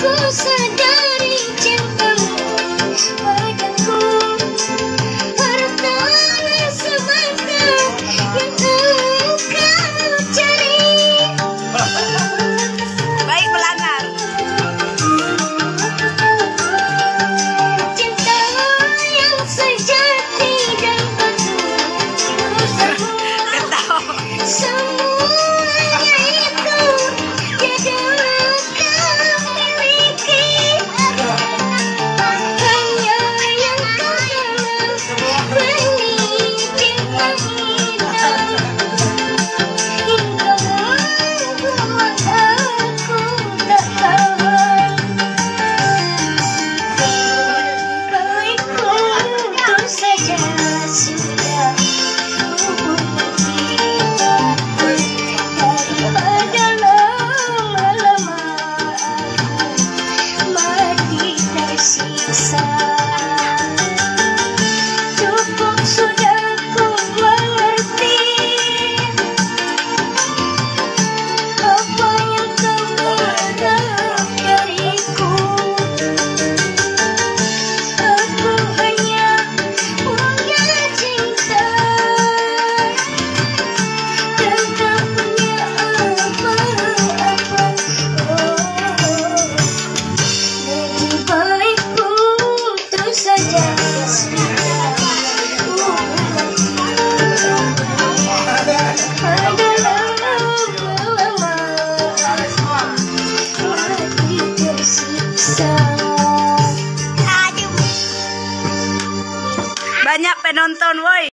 aku sedang Banyak penonton, woi.